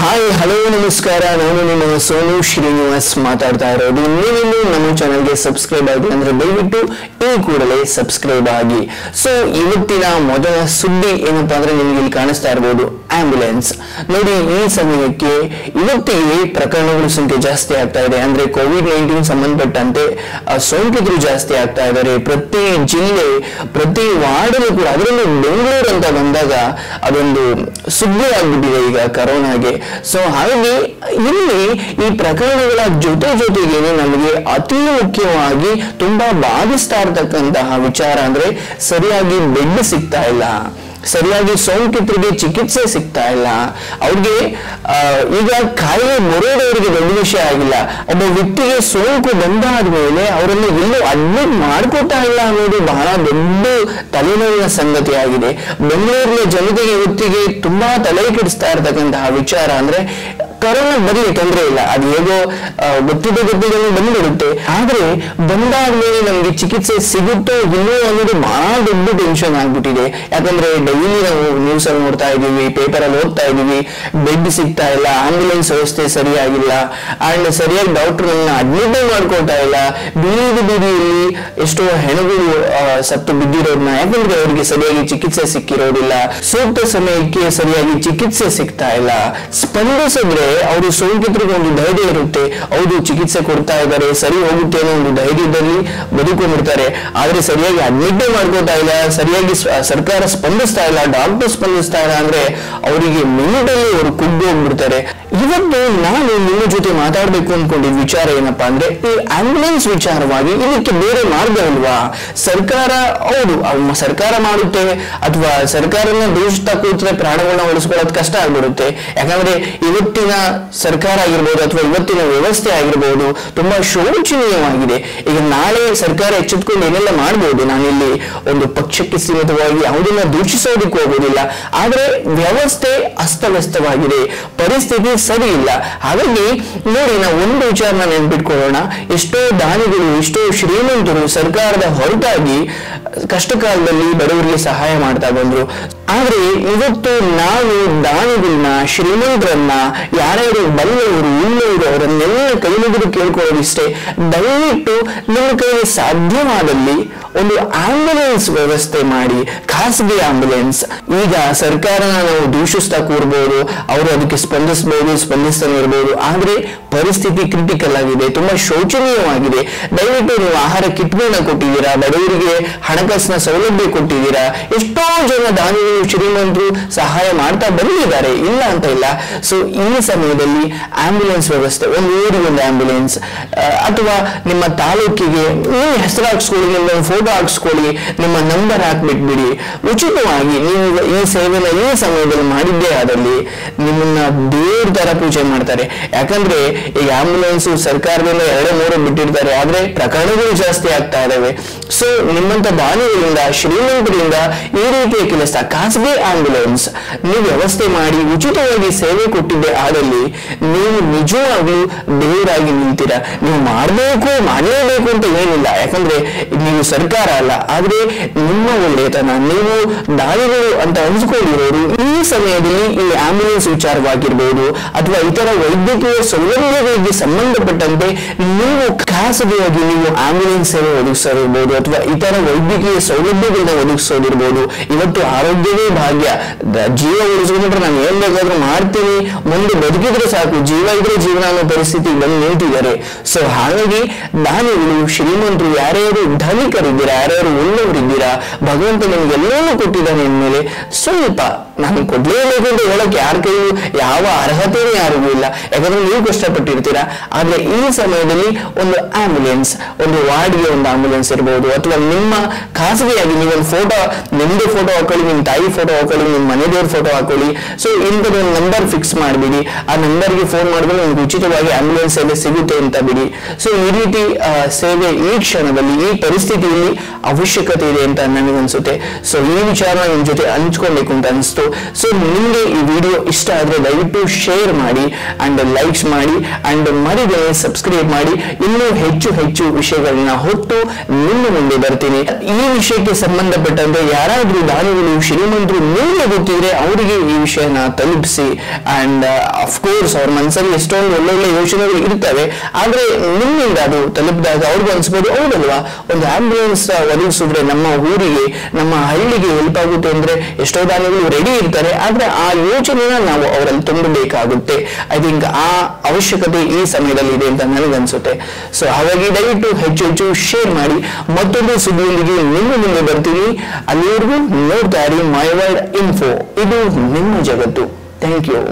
Hi hello ನಮಸ್ಕಾರ. ನಾನು ನಿಮ್ಮ ಸೋನು ಶ್ರೀನಿವಾಸ್ ಮಾತಾಡ್ತಾ ಇರೋದು. ನೀವಿನ್ನು ನಮ್ಮ ಚಾನಲ್ಗೆ ಸಬ್ಸ್ಕ್ರೈಬ್ ಆಗಿ ಅಂದ್ರೆ ದಯವಿಟ್ಟು ಈ ಕೂಡಲೇ ಸಬ್ಸ್ಕ್ರೈಬ್ ಆಗಿ. ಸೊ ಇವತ್ತಿನ ಮೊದಲ ಸುದ್ದಿ ಏನಪ್ಪಾ ಅಂದ್ರೆ ನಿಮ್ಗೆ ಇಲ್ಲಿ ಕಾಣಿಸ್ತಾ ಇರ್ಬೋದು. ಆಂಬ್ಯುಲೆನ್ಸ್ ನೋಡಿ, ಈ ಸಮಯಕ್ಕೆ ಇವತ್ತಿಗೆ ಪ್ರಕರಣಗಳ ಸಂಖ್ಯೆ ಜಾಸ್ತಿ ಆಗ್ತಾ ಇದೆ. ಅಂದ್ರೆ ಕೋವಿಡ್ ನೈನ್ಟೀನ್ ಸಂಬಂಧಪಟ್ಟಂತೆ ಸೋಂಕಿತರು ಜಾಸ್ತಿ ಆಗ್ತಾ ಇದ್ದಾರೆ. ಪ್ರತಿ ಜಿಲ್ಲೆ, ಪ್ರತಿ ವಾರ್ಡಲ್ಲೂ ಕೂಡ, ಅದರಲ್ಲೂ ಬೆಂಗಳೂರು ಅಂತ ಬಂದಾಗ ಅದೊಂದು ಸುದ್ದಿ ಆಗ್ಬಿಟ್ಟಿದೆ ಈಗ ಕರೋನಾಗೆ. ಸೊ ಹಾಗಾಗಿ ಇಲ್ಲಿ ಈ ಪ್ರಕರಣಗಳ ಜೊತೆ ಜೊತೆಗೇನೆ ನಮಗೆ ಅತಿ ಮುಖ್ಯವಾಗಿ ತುಂಬಾ ಬಾಧಿಸ್ತಾ ಇರ್ತಕ್ಕಂತಹ ವಿಚಾರ ಅಂದ್ರೆ ಸರಿಯಾಗಿ ಬೆಡ್ ಸಿಗ್ತಾ ಇಲ್ಲ. ಸರಿಯಾಗಿ ಸೋಂಕಿತರಿಗೆ ಚಿಕಿತ್ಸೆ ಸಿಗ್ತಾ ಇಲ್ಲ. ಅವ್ರಿಗೆ ಈಗ ಕಾಯಿಲೆ ಬರೋದವರಿಗೆ ದೊಡ್ಡ ವಿಷಯ ಆಗಿಲ್ಲ. ಒಬ್ಬ ವ್ಯಕ್ತಿಗೆ ಸೋಂಕು ಬಂದಾದ ಮೇಲೆ ಅವರನ್ನು ಎಲ್ಲೂ ಅಡ್ಮಿಟ್ ಮಾಡ್ಕೊತಾ ಇಲ್ಲ ಅನ್ನೋದು ಬಹಳ ದೊಡ್ಡ ತಲೆನೋವಿನ ಸಂಗತಿ ಆಗಿದೆ. ಬೆಂಗಳೂರಿನ ಜನತೆಗೆ ಇವತ್ತಿಗೆ ತುಂಬಾ ತಲೆ ಕೆಡಿಸ್ತಾ ಇರತಕ್ಕಂತಹ ವಿಚಾರ ಅಂದ್ರೆ ಕರೋನಾ ಬರಲಿ ತೊಂದರೆ ಇಲ್ಲ. ಅದು ಹೇಗೋ ಗೊತ್ತಿದ್ದ ಗೊತ್ತಿದ್ದಂಗೆ ಬಂದ್ಬಿಡುತ್ತೆ. ಆದ್ರೆ ಬಂದಾದ್ಮೇಲೆ ನಮ್ಗೆ ಚಿಕಿತ್ಸೆ ಸಿಗುತ್ತೋ ಇಲ್ಲೋ ಅನ್ನೋದು ಬಹಳ ದೊಡ್ಡ ಟೆನ್ಷನ್ ಆಗ್ಬಿಟ್ಟಿದೆ. ಯಾಕಂದ್ರೆ ಡೈಲಿ ನಾವು ನ್ಯೂಸ್ ಅಲ್ಲಿ ನೋಡ್ತಾ ಇದೀವಿ ಪೇಪರ್ ಅಲ್ಲಿ ಓದ್ತಾ ಇದೀವಿ ಬೆಡ್ ಸಿಗ್ತಾ ಇಲ್ಲ ಆಂಬ್ಯುಲೆನ್ಸ್ ವ್ಯವಸ್ಥೆ ಸರಿಯಾಗಿಲ್ಲ ಅಂಡ್ ಸರಿಯಾಗಿ ಡಾಕ್ಟರ್ ಅಡ್ಮಿಟ್ ಮಾಡ್ಕೊಳ್ತಾ ಇಲ್ಲ. ಬೀದಿ ಬೀದಿಯಲ್ಲಿ ಎಷ್ಟೋ ಹೆಣಗಳು ಸತ್ತು ಬಿದ್ದಿರೋದನ್ನ ಯಾಕಂದ್ರೆ ಅವರಿಗೆ ಸರಿಯಾಗಿ ಚಿಕಿತ್ಸೆ ಸಿಕ್ಕಿರೋದಿಲ್ಲ. ಸೂಕ್ತ ಸಮಯಕ್ಕೆ ಸರಿಯಾಗಿ ಚಿಕಿತ್ಸೆ ಸಿಗ್ತಾ ಇಲ್ಲ. ಸ್ಪಂದಿಸಿದ್ರೆ ಅವರು ಸೋಂಕಿತರಿಗೆ ಒಂದು ಧೈರ್ಯ ಇರುತ್ತೆ ಹೌದು ಚಿಕಿತ್ಸೆ ಕೊಡ್ತಾ ಇದ್ದಾರೆ, ಸರಿ ಹೋಗುತ್ತೆ ಅನ್ನೋ ಒಂದು ಧೈರ್ಯದಲ್ಲಿ ಬದುಕೊಂಡಿರ್ತಾರೆ. ಆದ್ರೆ ಸರಿಯಾಗಿ ಅಡ್ಮಿಟ್ ಮಾಡ್ಕೊತಾ ಇಲ್ಲ, ಸರಿಯಾಗಿ ಸರ್ಕಾರ ಸ್ಪಂದಿಸ್ತಾ ಇಲ್ಲ, ಡಾಕ್ಟರ್ ಸ್ಪಂದಿಸ್ತಾ ಇಲ್ಲ ಅಂದ್ರೆ ಅವರಿಗೆ ಮಿನಿಟ್ ಅಲ್ಲಿ ಅವರು ಕುಗ್ಗಿ ಹೋಗ್ಬಿಡ್ತಾರೆ. ಇವತ್ತು ನಾನು ನಿಮ್ಮ ಜೊತೆ ಮಾತಾಡಬೇಕು ಅನ್ಕೊಂಡಿದ್ದ ವಿಚಾರ ಏನಪ್ಪಾ ಅಂದ್ರೆ ಈ ಆಂಬ್ಯುಲೆನ್ಸ್ ವಿಚಾರವಾಗಿ ಇದಕ್ಕೆ ಬೇರೆ ಮಾರ್ಗ ಅಲ್ವಾ? ಸರ್ಕಾರ, ಹೌದು ಸರ್ಕಾರ ಮಾಡುತ್ತೆ, ಅಥವಾ ಸರ್ಕಾರನ ದೂಷಿಸ್ತಾ ಕೂತ್ರೆ ಪ್ರಾಣಗಳನ್ನ ಉಳಿಸ್ಕೊಳ್ಳೋದು ಕಷ್ಟ ಆಗ್ಬಿಡುತ್ತೆ. ಯಾಕಂದ್ರೆ ಇವತ್ತಿನ ಸರ್ಕಾರ ಆಗಿರ್ಬೋದು ಅಥವಾ ಇವತ್ತಿನ ವ್ಯವಸ್ಥೆ ಆಗಿರ್ಬೋದು ತುಂಬಾ ಶೋಚನೀಯವಾಗಿದೆ. ಈಗ ನಾಳೆ ಸರ್ಕಾರ ಎಚ್ಚೆತ್ಕೊಂಡು ಏನೆಲ್ಲ ಮಾಡ್ಬೋದು? ನಾನಿಲ್ಲಿ ಒಂದು ಪಕ್ಷಕ್ಕೆ ಸೀಮಿತವಾಗಿ ಯಾವುದನ್ನ ದೂಷಿಸೋದಕ್ಕೂ ಹೋಗೋದಿಲ್ಲ. ಆದ್ರೆ ವ್ಯವಸ್ಥೆ ಅಸ್ತವ್ಯಸ್ತವಾಗಿದೆ. ಪರಿಸ್ಥಿತಿ ಸರಿ ಇಲ್ಲ ಹಾಗಾಗಿ ನೋಡಿ, ನಾವು ಒಂದು ವಿಚಾರನ ನೆನ್ಪಿಟ್ಕೊಳ್ಳೋಣ. ಎಷ್ಟೋ ದಾನಿಗಳು, ಎಷ್ಟೋ ಶ್ರೀಮಂತರು ಸರ್ಕಾರದ ಹೊರತಾಗಿ ಕಷ್ಟ ಕಾಲದಲ್ಲಿ ಬಡವರಿಗೆ ಸಹಾಯ ಮಾಡ್ತಾ ಬಂದ್ರು. ಆದ್ರೆ ಇವತ್ತು ನಾವು ದಾನಿಗಳನ್ನ ಶ್ರೀಮಂತರನ್ನ, ಯಾರ್ಯಾರು ಬಲ್ಲವರು, ಇಲ್ಲವರು, ಅವರನ್ನೆಲ್ಲ ಕೈ ಮುಗಿದು ಕೇಳ್ಕೊಳ್ಳೋದಿಷ್ಟೇ. ದಯವಿಟ್ಟು ನಿಮ್ಮ ಕೈಗೆ ಸಾಧ್ಯವಾದಲ್ಲಿ ಒಂದು ಆಂಬ್ಯುಲೆನ್ಸ್ ವ್ಯವಸ್ಥೆ ಮಾಡಿ, ಖಾಸಗಿ ಆಂಬ್ಯುಲೆನ್ಸ್ ಈಗ ಸರ್ಕಾರನ ನಾವು ದೂಷಿಸ್ತಾ ಕೂರ್ಬೋದು, ಅವರು ಅದಕ್ಕೆ ಸ್ಪಂದಿಸಬಹುದು ಸ್ಪಂದಿಸ್ತಾನೆ ಇರ್ಬೋದು. ಆದ್ರೆ ಪರಿಸ್ಥಿತಿ ಕ್ರಿಟಿಕಲ್ ಆಗಿದೆ, ತುಂಬಾ ಶೋಚನೀಯವಾಗಿದೆ. ದಯವಿಟ್ಟು ನೀವು ಆಹಾರ ಕಿಟ್ಗಳನ್ನ ಕೊಟ್ಟಿದ್ದೀರಾ, ಬಡವರಿಗೆ ಹಣಕಾಸಿನ ಸೌಲಭ್ಯ ಕೊಟ್ಟಿದ್ದೀರಾ? ಎಷ್ಟೋ ಜನ ದಾನಿಗಳು ಶ್ರೀಮಂತರು ಸಹಾಯ ಮಾಡ್ತಾ ಬಂದಿದ್ದಾರೆ. ಇಲ್ಲ ಅಂತ ಇಲ್ಲ. ಸೊ ಈ ಸಮಯದಲ್ಲಿ ಆಂಬ್ಯುಲೆನ್ಸ್ ವ್ಯವಸ್ಥೆ, ಒಂದು ಊರಿಗೆ ಒಂದು ಆಂಬ್ಯುಲೆನ್ಸ್ ಅಥವಾ ನಿಮ್ಮ ತಾಲೂಕಿಗೆ, ನೀವು ಹೆಸರು ಹಾಕ್ಸ್ಕೊಳ್ಳಿ, ನಿಮ್ಮ ಫೋಟೋ ಹಾಕ್ಸ್ಕೊಳ್ಳಿ, ನಿಮ್ಮ ನಂಬರ್ ಹಾಕ್ಬಿಟ್ಬಿಡಿ. ಉಚಿತವಾಗಿ ನೀವು ಈ ಸೇವೆನ ಈ ಸಮಯದಲ್ಲಿ ಮಾಡಿದ್ದೇ ಆದಲ್ಲಿ ನಿಮ್ಮನ್ನ ದೇವ್ರ ತರ ಪೂಜೆ ಮಾಡ್ತಾರೆ. ಯಾಕಂದ್ರೆ ಈಗ ಆಂಬ್ಯುಲೆನ್ಸ್ ಸರ್ಕಾರದಿಂದ ಎರಡು ಮೂರು ಬಿಟ್ಟಿರ್ತಾರೆ. ಆದ್ರೆ ಪ್ರಕರಣಗಳು ಜಾಸ್ತಿ ಆಗ್ತಾ ಇದಾವೆ. ಸೊ ನಿಮ್ಮಂತ ದಾನಿಗಳಿಂದ ಶ್ರೀಮಂತರಿಂದ ಈ ರೀತಿಯ ಕೆಲಸ ಖಾಸಗಿ ಆಂಬ್ಯುಲೆನ್ಸ್ ನೀವು ವ್ಯವಸ್ಥೆ ಮಾಡಿ ಉಚಿತವಾಗಿ ಸೇವೆ ಕೊಟ್ಟಿದ್ದೆ ಆದಲ್ಲಿ ನೀವು ನಿಜವಾಗ್ಲೂ ಬೇರಾಗಿ ನಿಂತೀರ? ನೀವು ಮಾಡಬೇಕು, ಮಾಡಲೇಬೇಕು ಅಂತ ಏನಿಲ್ಲ. ಯಾಕಂದ್ರೆ ನೀವು ಸರ್ಕಾರ ಅಲ್ಲ. ಆದ್ರೆ ನಿಮ್ಮ ಒಳ್ಳೆಯತನ ನೀವು ದಾಳಿಗಳು ಅಂತ ಅನ್ಸ್ಕೊಂಡಿರೋರು ಈ ಸಮಯದಲ್ಲಿ ಈ ಆಂಬ್ಯುಲೆನ್ಸ್ ವಿಚಾರವಾಗಿರ್ಬೋದು ಅಥವಾ ಇತರ ವೈದ್ಯಕೀಯ ಸೌಲಭ್ಯಗಳಿಗೆ ಸಂಬಂಧಪಟ್ಟಂತೆ ನೀವು ಖಾಸಗಿಯಾಗಿ ನೀವು ಆಂಬ್ಯುಲೆನ್ಸ್ ಸೇವೆ ಒದಗಿಸೋದಿರ್ಬೋದು ಅಥವಾ ಇತರ ವೈದ್ಯಕೀಯ ಸೌಲಭ್ಯಗಳನ್ನ ಒದಗಿಸೋದಿರ್ಬೋದು. ಇವತ್ತು ಆರೋಗ್ಯವೇ ಭಾಗ್ಯ. ಜೀವ ಉಳಿಸ್ಕೊಂಡ್ರೆ ನಾನು ಏನ್ ಬೇಕಾದ್ರೂ ಮಾಡ್ತೀನಿ. ಮುಂದೆ ಬದುಕಿದ್ರೆ ಸಾಕು. ಜೀವ ಇದ್ರೆ ಜೀವನ ಅನ್ನೋ ಪರಿಸ್ಥಿತಿ ಬಂದು ನಿಂತಿದ್ದಾರೆ. ಸೊ ಹಾಗಾಗಿ ದಾನಿಗಳು ಶ್ರೀಮಂತರು, ಯಾರ್ಯಾರು ಧನಿಕರಿದ್ದೀರಾ, ಯಾರ್ಯಾರು ಒಳ್ಳೆಯವರಿದ್ದೀರಾ ಭಗವಂತ ನಿಮ್ಗೆಲ್ಲವೂ ಕೊಟ್ಟಿದ್ದಾನೆ ಅಂದಮೇಲೆ ಸ್ವಲ್ಪ ನಾನು ಕೊಡ್ಲೇಬೇಕು ಅಂತ ಹೇಳಕ್ ಯಾರ ಕೈಯೂ ಯಾವ ಅರ್ಹತೆಯೂ ಯಾರಿಗೂ ಇಲ್ಲ. ಯಾಕಂದ್ರೆ ನೀವು ಕಷ್ಟಪಟ್ಟಿರ್ತೀರಾ. ಆದ್ರೆ ಈ ಸಮಯದಲ್ಲಿ ಒಂದು ಆಂಬ್ಯುಲೆನ್ಸ್ ಒಂದು ವಾರ್ಡ್ಗೆ ಒಂದು ಆಂಬ್ಯುಲೆನ್ಸ್ ಇರಬಹುದು ಅಥವಾ ನಿಮ್ಮ ಖಾಸಗಿಯಾಗಿ ನೀವೊಂದು ಫೋಟೋ ನಿಮ್ದು ಫೋಟೋ ಹಾಕೊಳ್ಳಿ, ನಿಮ್ಮ ತಾಯಿ ಫೋಟೋ ಹಾಕೊಳ್ಳಿ, ನಿಮ್ಮ ಮನೆದೇವ್ರ ಫೋಟೋ ಹಾಕೊಳ್ಳಿ. ಸೊ ಇಂಥದ್ದು ಒಂದು ನಂಬರ್ ಫಿಕ್ಸ್ ಮಾಡಿಬಿಡಿ. ಆ ನಂಬರ್ಗೆ ಫೋನ್ ಮಾಡಿದ್ರೆ ನಿಮ್ಗೆ ಉಚಿತವಾಗಿ ಆಂಬ್ಯುಲೆನ್ಸ್ ಸೇವೆ ಸಿಗುತ್ತೆ ಅಂತ ಬಿಡಿ. ಸೊ ಈ ರೀತಿ ಸೇವೆ ಈ ಕ್ಷಣದಲ್ಲಿ, ಈ ಪರಿಸ್ಥಿತಿಯಲ್ಲಿ ಅವಶ್ಯಕತೆ ಇದೆ ಅಂತ ನನಗನ್ಸುತ್ತೆ. ಸೊ ಈ ವಿಚಾರ ನಿಮ್ ಜೊತೆ ಹಂಚ್ಕೊಳ್ಬೇಕು ಅಂತ ಅನಿಸ್ತು. ಗೊತ್ತು ಸೊ ನಿಮಗೆ ಈ ವಿಡಿಯೋ ಇಷ್ಟ ಆದರೆ ದಯವಿಟ್ಟು ಶೇರ್ ಮಾಡಿ ಅಂಡ್ ಲೈಕ್ಸ್ ಮಾಡಿ ಅಂಡ್ ಮರಿದೇ ಸಬ್ಸ್ಕ್ರೈಬ್ ಮಾಡಿ. ಇನ್ನೂ ಹೆಚ್ಚು ಹೆಚ್ಚು ವಿಷಯಗಳನ್ನ ಹೊತ್ತು ನಿಮ್ಮ ಮುಂದೆ ಬರ್ತೀನಿ. ಈ ವಿಷಯಕ್ಕೆ ಸಂಬಂಧಪಟ್ಟಂತೆ ಯಾರಾದ್ರೂ ದಾನಿಗಳು, ಶ್ರೀಮಂತರು ನಿಮಗೆ ಗೊತ್ತಿದ್ರೆ ಅವರಿಗೆ ಈ ವಿಷಯನ ತಲುಪಿಸಿ. ಅಂಡ್ ಅಫ್ಕೋರ್ಸ್ ಅವ್ರ ಮನಸ್ಸಲ್ಲಿ ಎಷ್ಟೊಂದು ಒಳ್ಳೊಳ್ಳೆ ಯೋಚನೆಗಳು ಇರ್ತವೆ. ಆದ್ರೆ ನಿಮ್ಮಿಂದ ಅದು ತಲುಪಿದಾಗ ಅವ್ರಿಗೂ ಅನ್ಸ್ಬೋದು, ಹೌದಲ್ವಾ? ಒಂದು ಆಂಬ್ಯುಲೆನ್ಸ್ ಒದಗಿಸಿದ್ರೆ ನಮ್ಮ ಊರಿಗೆ, ನಮ್ಮ ಹಳ್ಳಿಗೆ ಹೆಲ್ಪ್ ಆಗುತ್ತೆ ಅಂದ್ರೆ ಎಷ್ಟೋ ದಾನಿಗಳು ರೆಡಿ ಇರ್ತಾರೆ. ಆದ್ರೆ ಆ ಯೋಚನೆನ ನಾವು ಅವರಲ್ಲಿ ತುಂಬಬೇಕಾಗುತ್ತೆ. ಐ ಥಿಂಕ್ ಆ ಅವಶ್ಯಕತೆ ಈ ಸಮಯದಲ್ಲಿ ಇದೆ ಅಂತ ನನಗನ್ಸುತ್ತೆ. ಸೊ ಹಾಗಾಗಿ ದಯವಿಟ್ಟು ಹೆಚ್ಚು ಹೆಚ್ಚು ಶೇರ್ ಮಾಡಿ. ಮತ್ತೊಂದು ಸುದ್ದಿಯೊಂದಿಗೆ ನಿಮ್ಮ ಮುಂದೆ ಬರ್ತೀನಿ. ಅಲ್ಲಿವರೆಗೂ ನೋಡ್ತಾ ಇರಿ ಮೈ ವರ್ಡ್ ಇನ್ಫೋ ಇದು ನಿಮ್ಮ ಜಗತ್ತು. Thank you